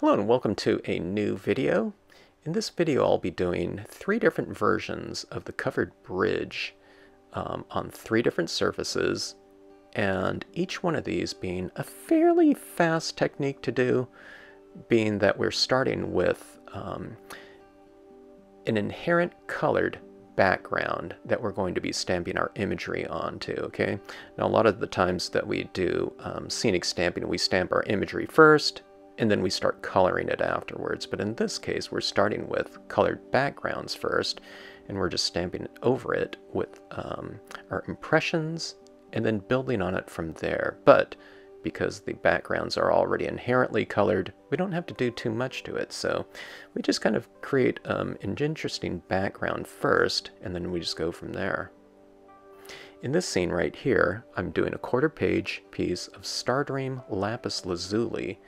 Hello and welcome to a new video. In this video I'll be doing three different versions of the covered bridge um, on three different surfaces and each one of these being a fairly fast technique to do being that we're starting with um, an inherent colored background that we're going to be stamping our imagery onto, okay? Now a lot of the times that we do um, scenic stamping, we stamp our imagery first, and then we start coloring it afterwards. But in this case, we're starting with colored backgrounds first, and we're just stamping over it with um, our impressions, and then building on it from there. But because the backgrounds are already inherently colored, we don't have to do too much to it. So we just kind of create um, an interesting background first, and then we just go from there. In this scene right here, I'm doing a quarter page piece of Stardream Lapis Lazuli,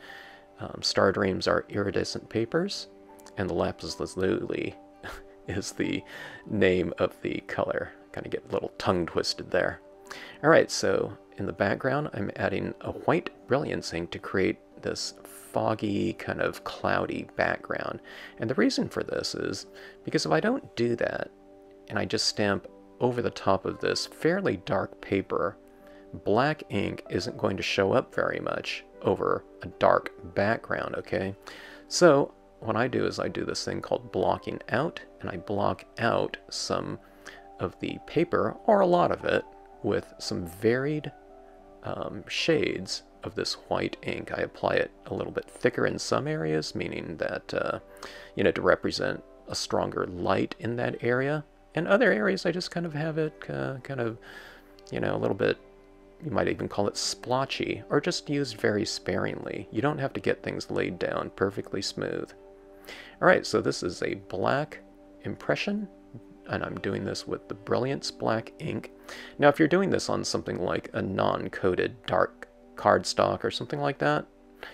um, Star Dreams are iridescent papers, and the lapis lazuli is the name of the color. Kind of get a little tongue twisted there. All right, so in the background, I'm adding a white brilliance ink to create this foggy, kind of cloudy background. And the reason for this is because if I don't do that, and I just stamp over the top of this fairly dark paper, black ink isn't going to show up very much over a dark background, okay? So what I do is I do this thing called blocking out, and I block out some of the paper, or a lot of it, with some varied um, shades of this white ink. I apply it a little bit thicker in some areas, meaning that, uh, you know, to represent a stronger light in that area. And other areas, I just kind of have it uh, kind of, you know, a little bit you might even call it splotchy, or just used very sparingly. You don't have to get things laid down perfectly smooth. Alright, so this is a black impression, and I'm doing this with the Brilliance Black ink. Now if you're doing this on something like a non-coated dark cardstock or something like that,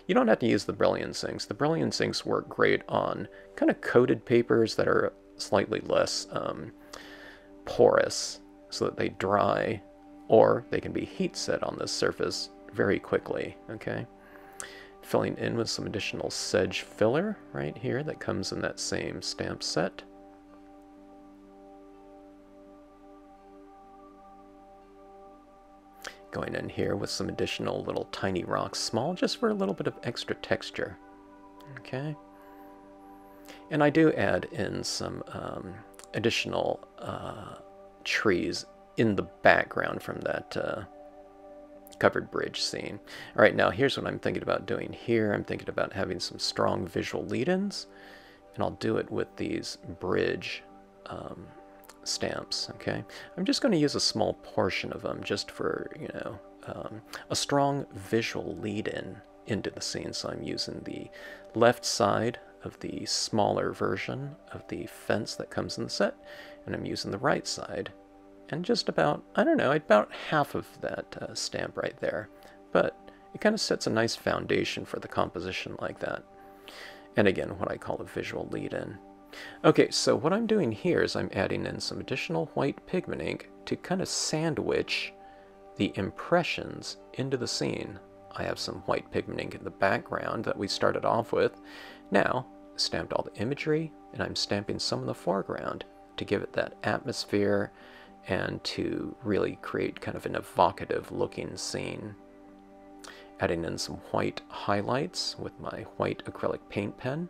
you don't have to use the Brilliance inks. The Brilliance inks work great on kind of coated papers that are slightly less um, porous so that they dry or they can be heat set on this surface very quickly, okay? Filling in with some additional sedge filler right here that comes in that same stamp set. Going in here with some additional little tiny rocks, small, just for a little bit of extra texture. Okay. And I do add in some um, additional uh, trees in the background from that uh, covered bridge scene. All right, now here's what I'm thinking about doing here. I'm thinking about having some strong visual lead-ins, and I'll do it with these bridge um, stamps, okay? I'm just going to use a small portion of them just for, you know, um, a strong visual lead-in into the scene. So I'm using the left side of the smaller version of the fence that comes in the set, and I'm using the right side and just about, I don't know, about half of that uh, stamp right there. But it kind of sets a nice foundation for the composition like that. And again, what I call a visual lead-in. Okay, so what I'm doing here is I'm adding in some additional white pigment ink to kind of sandwich the impressions into the scene. I have some white pigment ink in the background that we started off with. Now, stamped all the imagery, and I'm stamping some in the foreground to give it that atmosphere and to really create kind of an evocative looking scene. Adding in some white highlights with my white acrylic paint pen.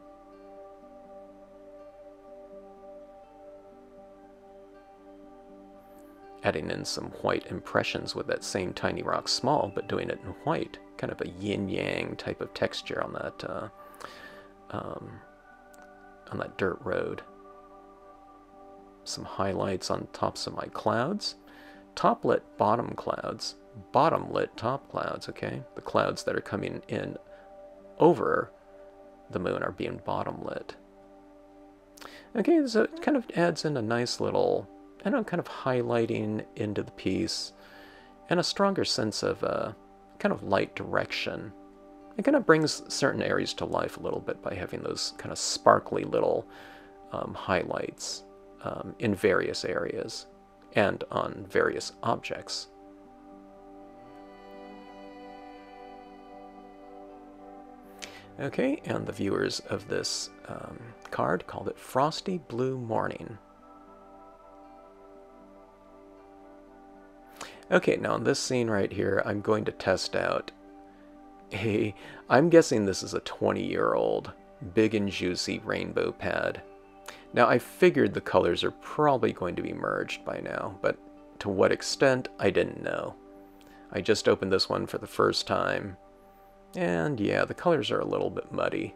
Adding in some white impressions with that same Tiny Rock Small, but doing it in white. Kind of a yin-yang type of texture on that, uh, um, on that dirt road some highlights on tops of my clouds. Top lit bottom clouds, bottom lit top clouds, okay? The clouds that are coming in over the moon are being bottom lit. Okay, so it kind of adds in a nice little, I don't know, kind of highlighting into the piece and a stronger sense of uh, kind of light direction. It kind of brings certain areas to life a little bit by having those kind of sparkly little um, highlights um, in various areas and on various objects. Okay, and the viewers of this um, card called it Frosty Blue Morning. Okay, now in this scene right here, I'm going to test out a, I'm guessing this is a 20 year old big and juicy rainbow pad. Now I figured the colors are probably going to be merged by now, but to what extent, I didn't know. I just opened this one for the first time, and yeah, the colors are a little bit muddy.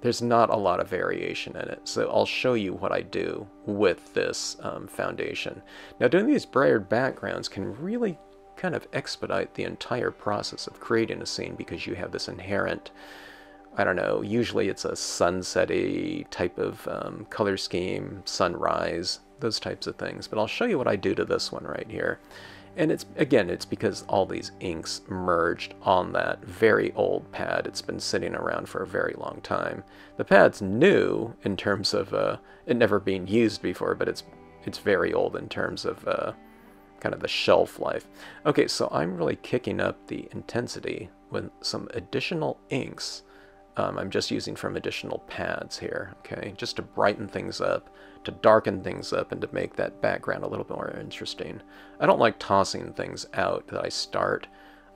There's not a lot of variation in it, so I'll show you what I do with this um, foundation. Now doing these brayered backgrounds can really kind of expedite the entire process of creating a scene because you have this inherent I don't know, usually it's a sunsetty type of um, color scheme, sunrise, those types of things. But I'll show you what I do to this one right here. And it's again, it's because all these inks merged on that very old pad. It's been sitting around for a very long time. The pad's new in terms of uh, it never being used before, but it's it's very old in terms of uh, kind of the shelf life. Okay, so I'm really kicking up the intensity with some additional inks um, I'm just using from additional pads here, okay, just to brighten things up, to darken things up, and to make that background a little bit more interesting. I don't like tossing things out that I start.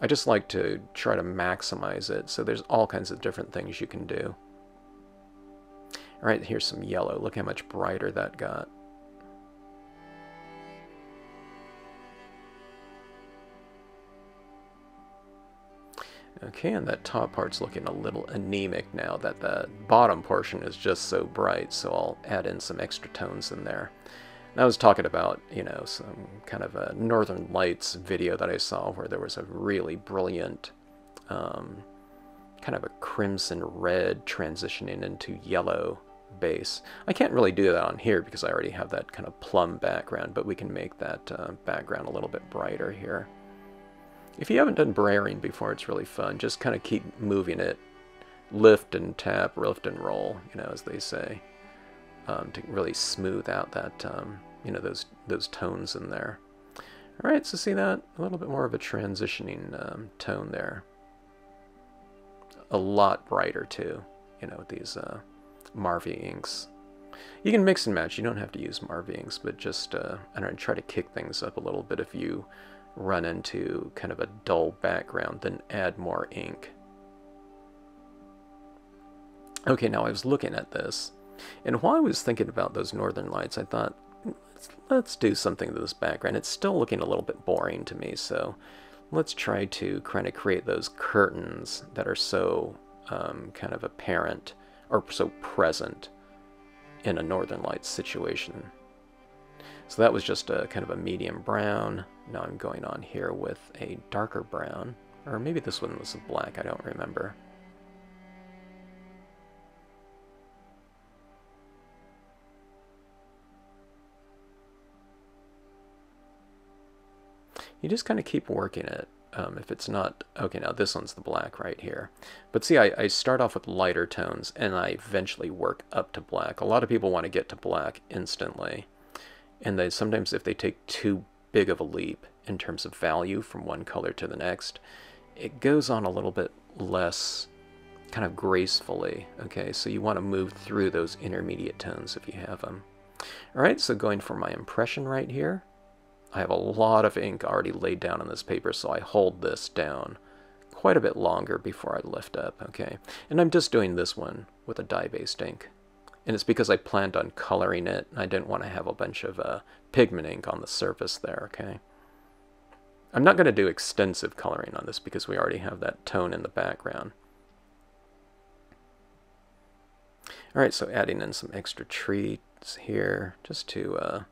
I just like to try to maximize it, so there's all kinds of different things you can do. All right, here's some yellow. Look how much brighter that got. Okay, and that top part's looking a little anemic now that the bottom portion is just so bright, so I'll add in some extra tones in there. And I was talking about, you know, some kind of a Northern Lights video that I saw where there was a really brilliant um, kind of a crimson red transitioning into yellow base. I can't really do that on here because I already have that kind of plum background, but we can make that uh, background a little bit brighter here. If you haven't done brayering before, it's really fun. Just kind of keep moving it. Lift and tap, lift and roll, you know, as they say. Um, to really smooth out that, um, you know, those, those tones in there. All right, so see that? A little bit more of a transitioning um, tone there. A lot brighter, too, you know, with these uh, Marvy inks. You can mix and match. You don't have to use Marvy inks, but just, uh, I don't know, try to kick things up a little bit if you run into kind of a dull background, then add more ink. Okay, now I was looking at this, and while I was thinking about those northern lights, I thought, let's, let's do something to this background. It's still looking a little bit boring to me, so let's try to kind of create those curtains that are so um, kind of apparent or so present in a northern lights situation. So that was just a kind of a medium brown. Now I'm going on here with a darker brown. Or maybe this one was a black, I don't remember. You just kind of keep working it. Um, if it's not, okay, now this one's the black right here. But see, I, I start off with lighter tones and I eventually work up to black. A lot of people want to get to black instantly and sometimes if they take too big of a leap in terms of value from one color to the next, it goes on a little bit less kind of gracefully. Okay, so you want to move through those intermediate tones if you have them. All right, so going for my impression right here, I have a lot of ink already laid down on this paper, so I hold this down quite a bit longer before I lift up, okay? And I'm just doing this one with a dye-based ink and it's because I planned on coloring it. And I didn't want to have a bunch of uh, pigment ink on the surface there, okay? I'm not going to do extensive coloring on this because we already have that tone in the background. Alright, so adding in some extra trees here just to uh,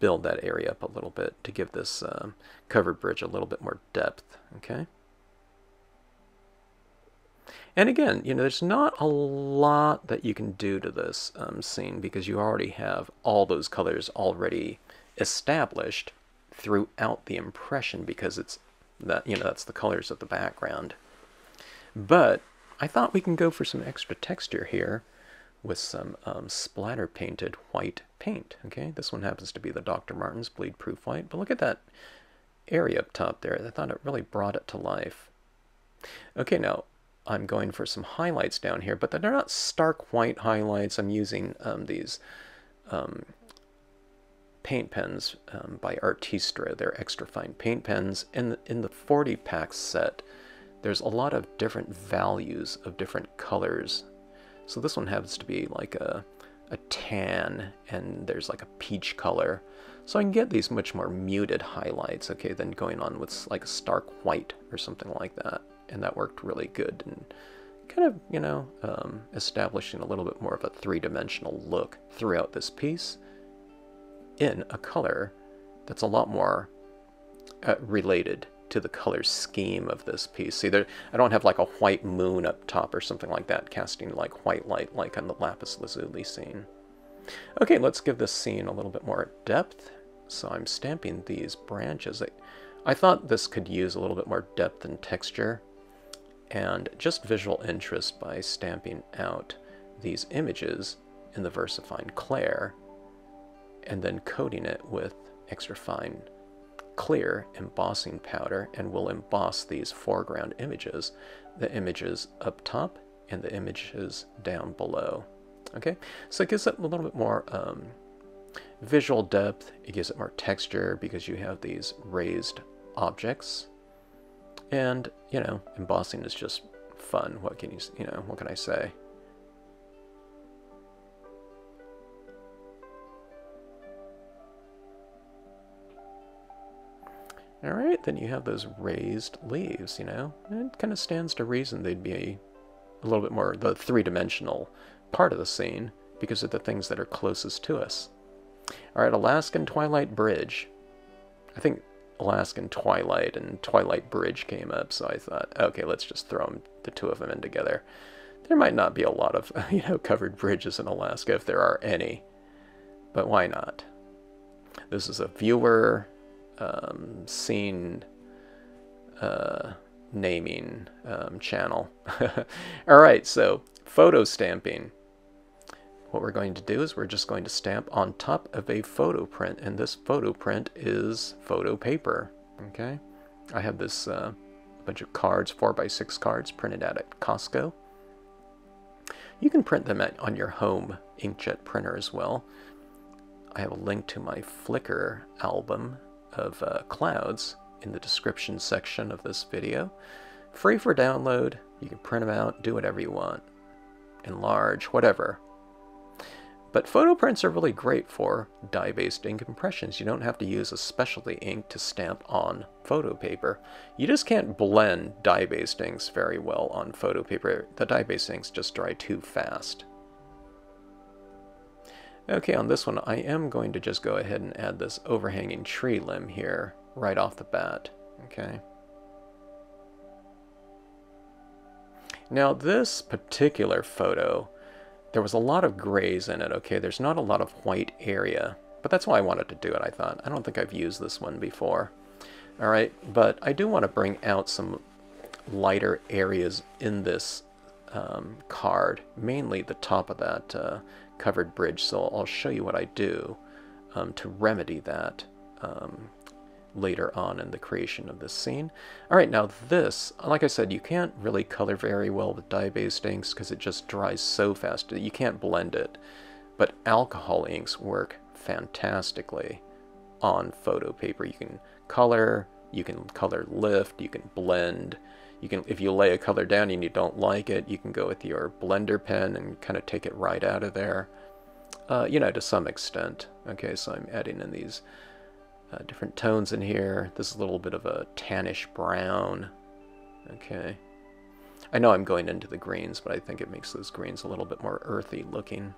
build that area up a little bit to give this uh, covered bridge a little bit more depth, okay? And again, you know, there's not a lot that you can do to this um, scene because you already have all those colors already established throughout the impression because it's that, you know, that's the colors of the background. But I thought we can go for some extra texture here with some um, splatter painted white paint. Okay, this one happens to be the Dr. Martin's bleed proof white, but look at that area up top there. I thought it really brought it to life. Okay, now I'm going for some highlights down here, but they're not stark white highlights. I'm using um, these um, paint pens um, by Artistro. They're extra fine paint pens. The, in the 40 pack set, there's a lot of different values of different colors. So this one happens to be like a, a tan, and there's like a peach color. So I can get these much more muted highlights, okay, than going on with like a stark white or something like that. And that worked really good and kind of, you know, um, establishing a little bit more of a three-dimensional look throughout this piece in a color that's a lot more uh, related to the color scheme of this piece. See, there, I don't have like a white moon up top or something like that casting like white light like on the lapis lazuli scene. Okay, let's give this scene a little bit more depth. So I'm stamping these branches. I, I thought this could use a little bit more depth and texture and just visual interest by stamping out these images in the VersaFine Clair and then coating it with extra fine clear embossing powder and we'll emboss these foreground images, the images up top and the images down below. Okay, so it gives it a little bit more um, visual depth, it gives it more texture because you have these raised objects. And, you know, embossing is just fun. What can you, you know, what can I say? All right, then you have those raised leaves, you know? It kind of stands to reason they'd be a little bit more the three-dimensional part of the scene because of the things that are closest to us. All right, Alaskan Twilight Bridge. I think Alaskan Twilight and Twilight Bridge came up, so I thought, okay, let's just throw them, the two of them in together. There might not be a lot of, you know, covered bridges in Alaska if there are any, but why not? This is a viewer um, scene uh, naming um, channel. All right, so photo stamping. What we're going to do is we're just going to stamp on top of a photo print, and this photo print is photo paper. Okay, I have this uh, bunch of cards, 4x6 cards, printed out at Costco. You can print them at, on your home inkjet printer as well. I have a link to my Flickr album of uh, clouds in the description section of this video. Free for download, you can print them out, do whatever you want, enlarge, whatever. But photo prints are really great for dye-based ink impressions. You don't have to use a specialty ink to stamp on photo paper. You just can't blend dye-based inks very well on photo paper. The dye-based inks just dry too fast. Okay, on this one, I am going to just go ahead and add this overhanging tree limb here right off the bat. Okay. Now, this particular photo, there was a lot of grays in it, okay? There's not a lot of white area, but that's why I wanted to do it, I thought. I don't think I've used this one before. All right, but I do want to bring out some lighter areas in this um, card, mainly the top of that uh, covered bridge, so I'll show you what I do um, to remedy that um, later on in the creation of this scene. Alright, now this, like I said, you can't really color very well with dye-based inks because it just dries so fast. You can't blend it. But alcohol inks work fantastically on photo paper. You can color, you can color lift, you can blend, you can, if you lay a color down and you don't like it, you can go with your blender pen and kind of take it right out of there. Uh, you know, to some extent. Okay, so I'm adding in these uh, different tones in here. This is a little bit of a tannish brown. Okay. I know I'm going into the greens, but I think it makes those greens a little bit more earthy looking.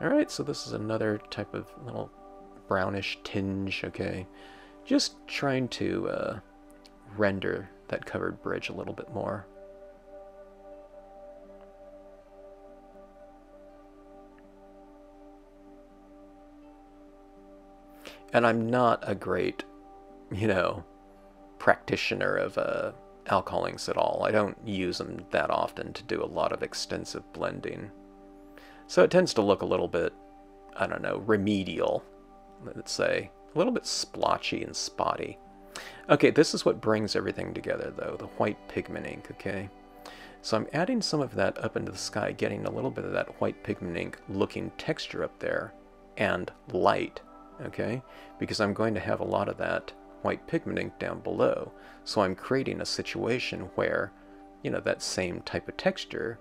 Alright, so this is another type of little brownish tinge, okay. Just trying to uh, render that covered bridge a little bit more. And I'm not a great, you know, practitioner of uh, alcohol inks at all. I don't use them that often to do a lot of extensive blending. So it tends to look a little bit, I don't know, remedial, let's say. A little bit splotchy and spotty. Okay, this is what brings everything together, though, the white pigment ink, okay? So I'm adding some of that up into the sky, getting a little bit of that white pigment ink looking texture up there and light, okay? Because I'm going to have a lot of that white pigment ink down below. So I'm creating a situation where, you know, that same type of texture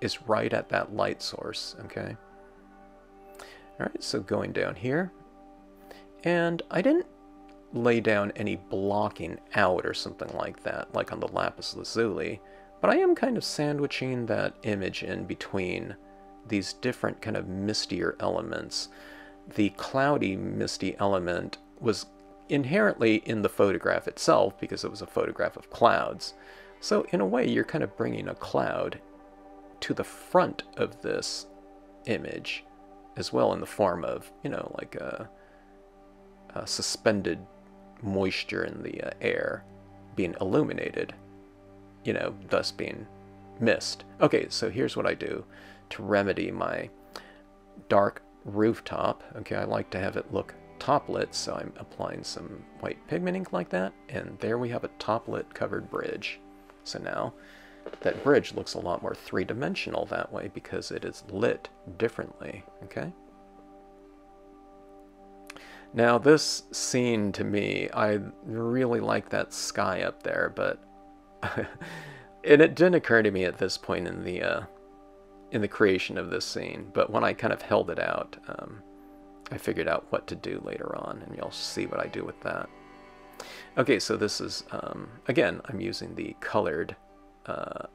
is right at that light source, okay? All right, so going down here, and I didn't lay down any blocking out or something like that, like on the lapis lazuli, but I am kind of sandwiching that image in between these different kind of mistier elements. The cloudy misty element was inherently in the photograph itself because it was a photograph of clouds. So in a way, you're kind of bringing a cloud to the front of this image as well in the form of, you know, like a, a suspended moisture in the uh, air being illuminated, you know, thus being mist. Okay, so here's what I do to remedy my dark rooftop. Okay, I like to have it look top lit, so I'm applying some white pigment ink like that, and there we have a top lit covered bridge. So now that bridge looks a lot more three-dimensional that way because it is lit differently, okay? Now this scene to me, I really like that sky up there, but and it didn't occur to me at this point in the uh, in the creation of this scene, but when I kind of held it out, um, I figured out what to do later on, and you'll see what I do with that. Okay, so this is, um, again, I'm using the colored uh,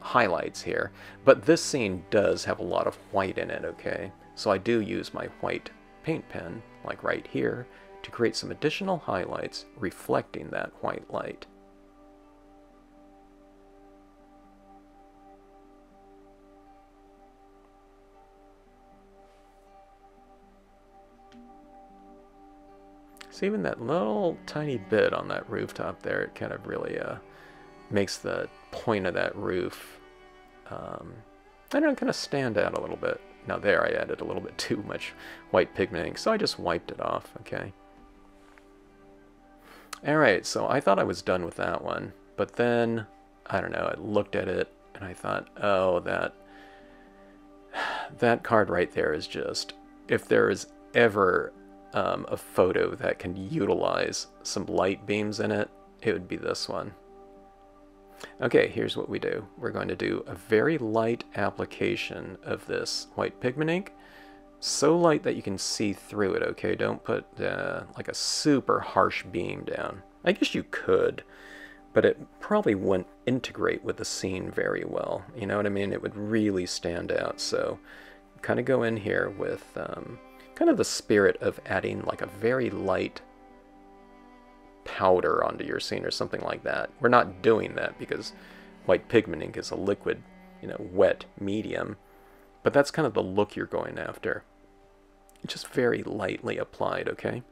highlights here, but this scene does have a lot of white in it, okay? So I do use my white paint pen, like right here, to create some additional highlights reflecting that white light. So even that little tiny bit on that rooftop there, it kind of really uh, makes the point of that roof, um, I don't know, kind of stand out a little bit. Now there I added a little bit too much white pigment ink, so I just wiped it off, okay? Alright, so I thought I was done with that one, but then, I don't know, I looked at it and I thought, oh, that, that card right there is just, if there is ever um, a photo that can utilize some light beams in it, it would be this one. Okay, here's what we do. We're going to do a very light application of this white pigment ink. So light that you can see through it, okay? Don't put uh, like a super harsh beam down. I guess you could, but it probably wouldn't integrate with the scene very well. You know what I mean? It would really stand out. So kind of go in here with um, kind of the spirit of adding like a very light powder onto your scene or something like that. We're not doing that because white pigment ink is a liquid, you know, wet medium, but that's kind of the look you're going after. Just very lightly applied, okay?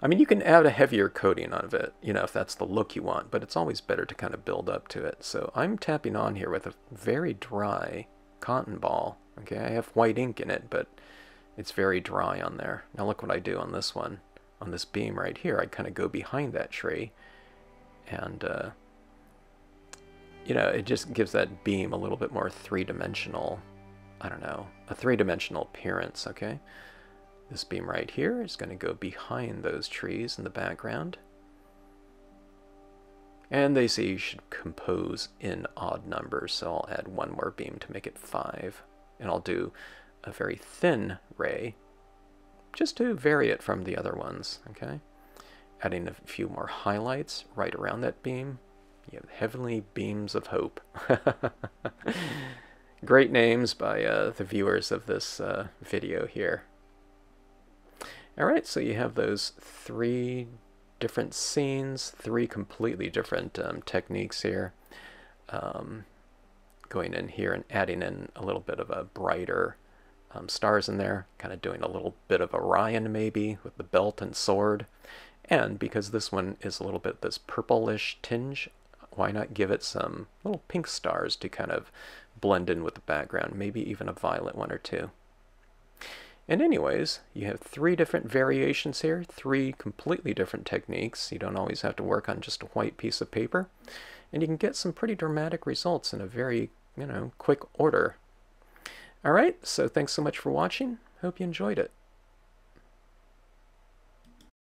I mean, you can add a heavier coating of it, you know, if that's the look you want, but it's always better to kind of build up to it. So I'm tapping on here with a very dry cotton ball. Okay, I have white ink in it, but it's very dry on there. Now look what I do on this one. On this beam right here, I kind of go behind that tree, and, uh, you know, it just gives that beam a little bit more three-dimensional, I don't know, a three-dimensional appearance, okay? This beam right here is going to go behind those trees in the background. And they say you should compose in odd numbers, so I'll add one more beam to make it five. And I'll do a very thin ray, just to vary it from the other ones, okay? Adding a few more highlights right around that beam. You have Heavenly Beams of Hope. Great names by uh, the viewers of this uh, video here. Alright, so you have those three different scenes, three completely different um, techniques here. Um, going in here and adding in a little bit of a brighter um, stars in there, kind of doing a little bit of Orion maybe with the belt and sword. And because this one is a little bit this purplish tinge, why not give it some little pink stars to kind of blend in with the background, maybe even a violet one or two. And anyways, you have three different variations here, three completely different techniques. You don't always have to work on just a white piece of paper. and you can get some pretty dramatic results in a very, you know, quick order. All right, so thanks so much for watching. Hope you enjoyed it.